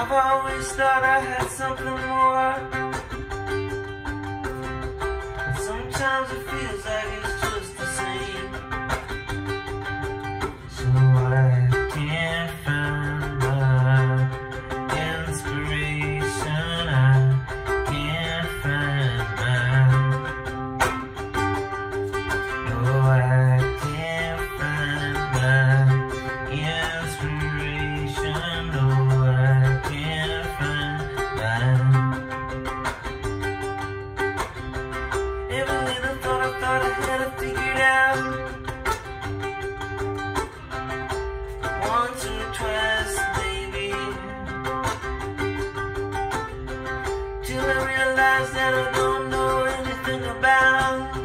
I've always thought I had something more. Sometimes it feels like lives that I don't know anything about.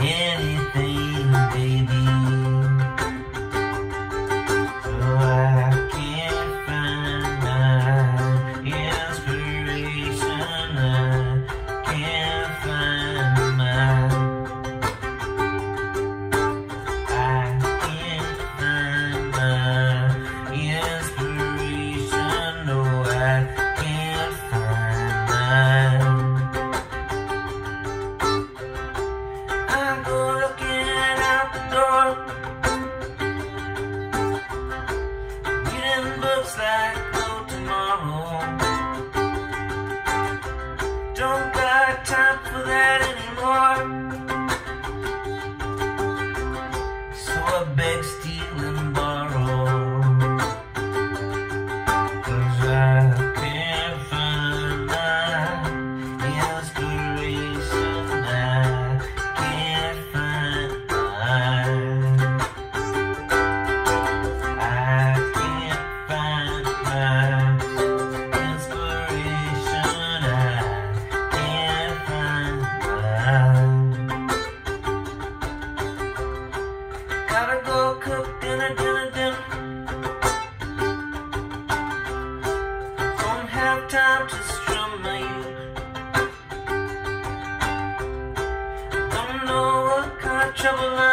Anything, baby. looks like no tomorrow. Don't got time for that anymore. So I beg, steal, and borrow. trouble